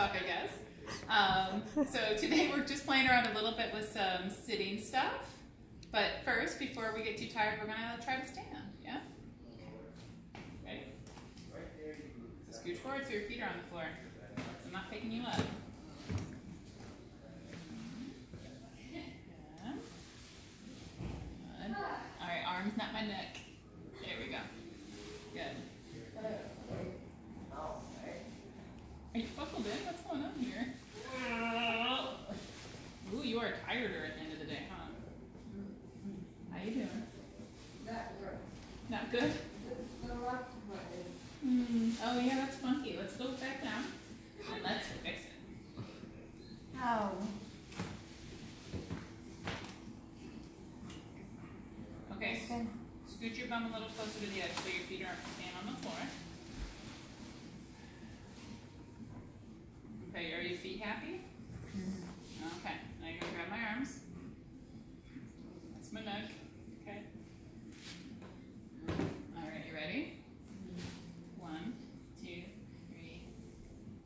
I guess. Um, so today we're just playing around a little bit with some sitting stuff. But first, before we get too tired, we're gonna try to stand. Yeah. Ready? So scooch forward so your feet are on the floor. I'm not picking you up. Good. Good. All right, arms, not my neck. There we go. Good. Are you buckled in? What's going on here? Ooh, you are tireder at the end of the day, huh? How you doing? Good? Hmm. Oh yeah, that's funky. Let's go back down and let's fix it. How? Okay, s- scoot your bum a little closer to the edge so your feet aren't staying on the floor. Okay, are your feet happy? Okay, now you're gonna grab my arms. That's my neck. Okay. Alright, you ready? One, two, three.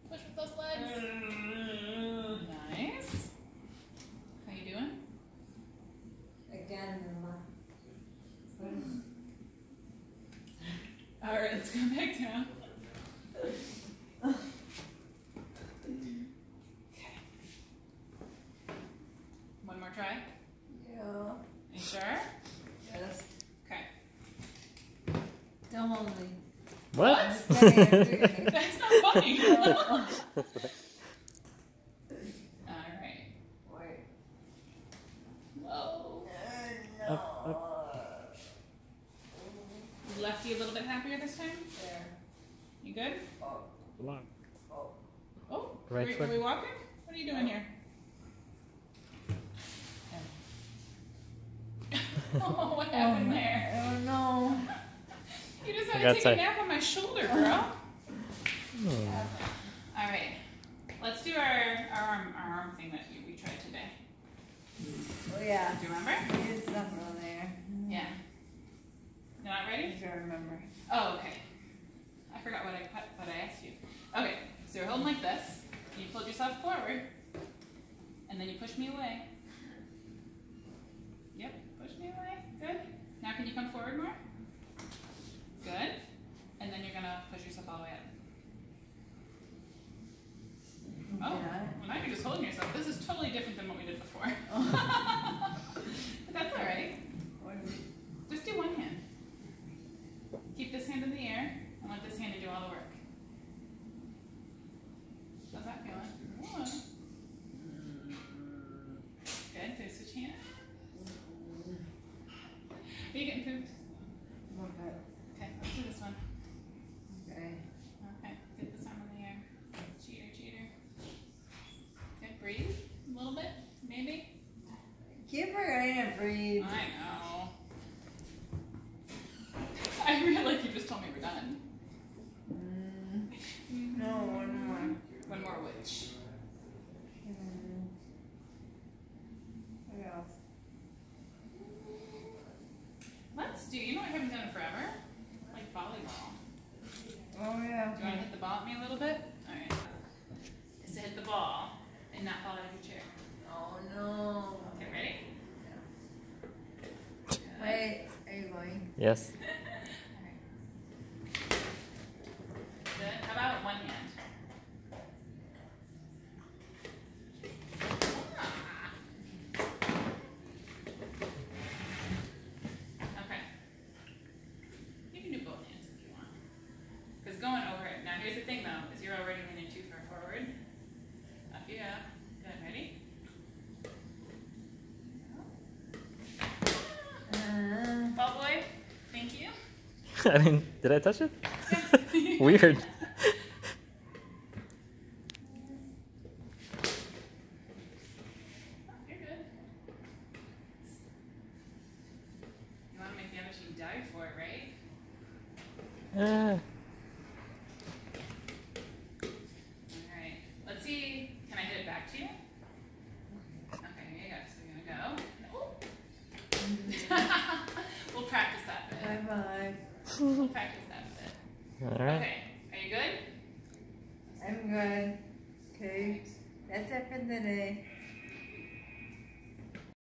Push with those legs. Nice. How you doing? Again, Mama. Alright, let's go back down. Okay. One more try. Yeah. You sure? Yes. Okay. Don't hold me. What? That's not funny. Alright. Wait. Whoa. No. Left you a little bit happier this time? There. You good? Long. Oh, Right are, we, foot. are we walking? What are you doing here? oh, what happened there? Oh no. You just I had to got take a tired. nap on my shoulder, girl. Hmm. All right, let's do our, our arm our arm thing that we, we tried today. Oh yeah. Do you remember? There's something on there. Yeah. You're not I ready? don't remember. Oh, okay. I forgot what I what I asked you. Okay, like this. You pulled yourself forward, and then you push me away. Yep, push me away. Good. Now can you come forward more? Good. And then you're gonna push yourself all the way up. Oh, Yeah. well now you're just holding yourself. This is totally different than what we did before. but that's all right. What do we- Just do one hand. Keep this hand in the air and let this hand do all the work. Good. Switch. Are you getting pooped? Okay. Let's do this one. Okay. Okay, get this arm in the air. Cheater, cheater. Okay, breathe a little bit, maybe. Keep her and breathe. I know. I feel like you just told me we're done. Mm. No, one more. One which. Mm. What else? Let's do, you know what I haven't done in forever? Like volleyball. Oh yeah. Do you want to hit the ball at me a little bit? Alright. Is to hit the ball and not fall out of your chair. Oh no. Okay, ready? Wait, are you going? Yes. Alright. Good. How about one hand? Ah. Okay. You can do both hands if you want. Because going over it. Now here's the thing though, is you're already leaning too far forward. Up you go. Good. Ready? Uh, Ball boy, thank you. I didn't. Did I touch it? Weird. You're good. You want to make the other shoe die for it, right? Uh, Alright. Let's see. Can I hit it back to you? Okay, here you go. So you're gonna go. we'll practice that bit. bye bye. We'll practice that bit. All right. Okay. Are you good? I'm good. Okay. That's it for today.